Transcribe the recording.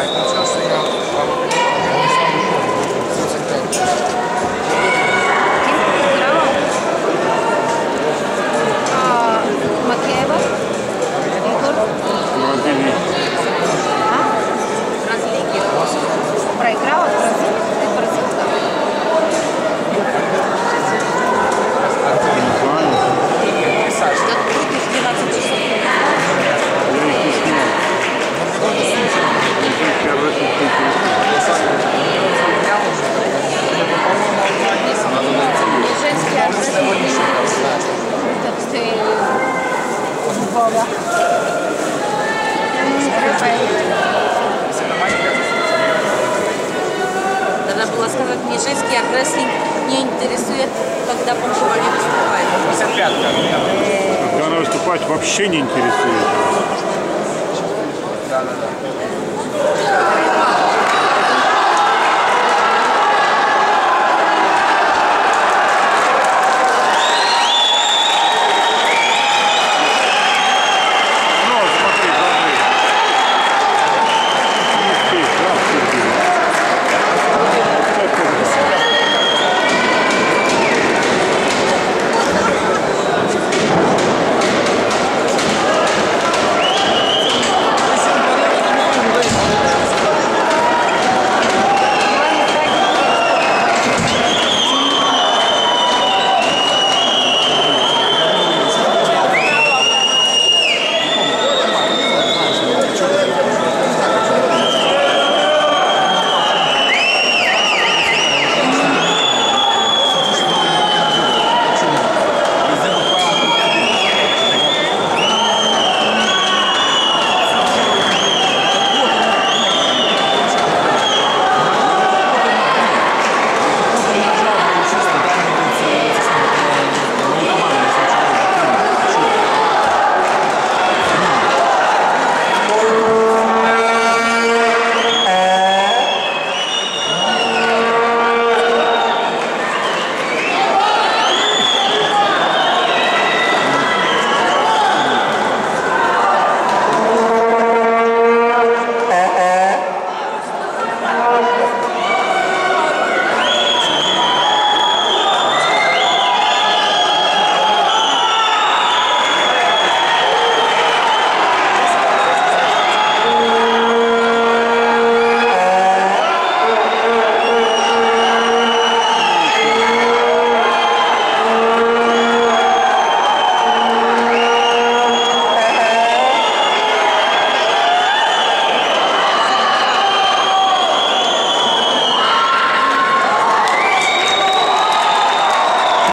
right. да. Надо было сказать, мне женский рестлинг не интересует, когда Паншева не выступает. 85 э. Когда она выступать вообще не интересует. Да, да, да.